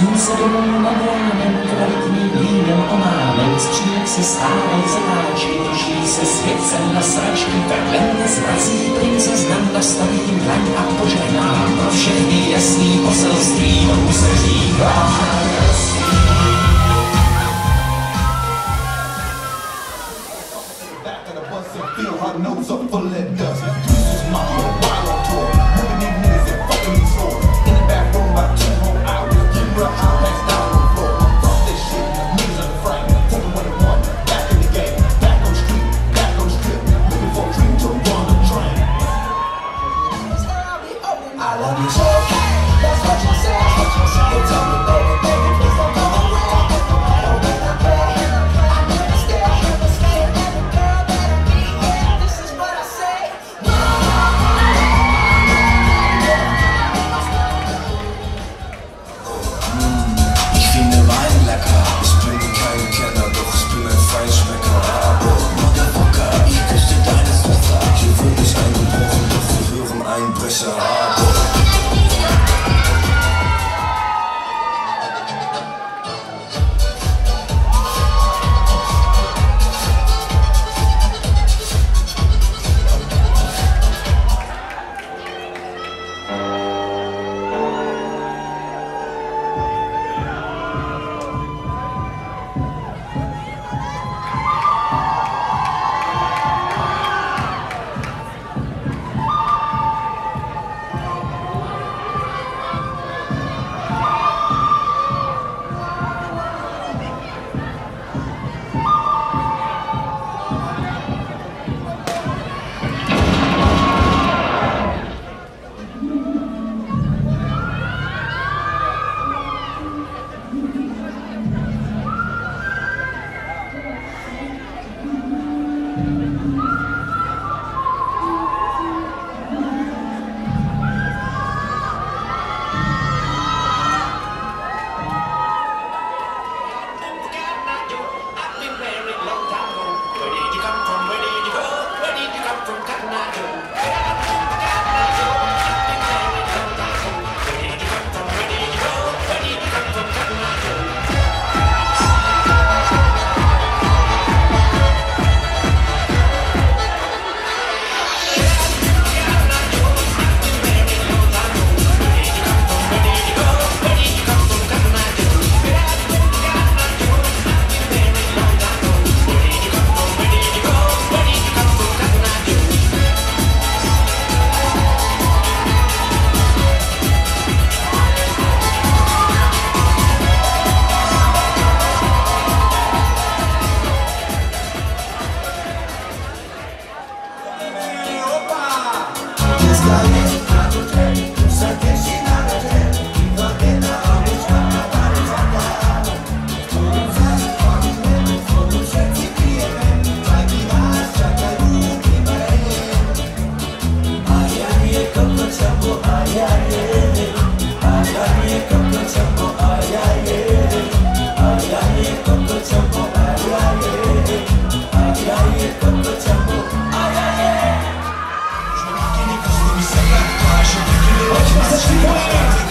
Sní se domů obránem, kvalitním vínem omámen, skřínek se stále zatáčí, točí se světcem na sračky, takhle mě zvrací princeznam, nastavím dlaň a požehnám pro všechny jasný poselství, tomu se říká Back up full of. This is my whole tour. I'll This is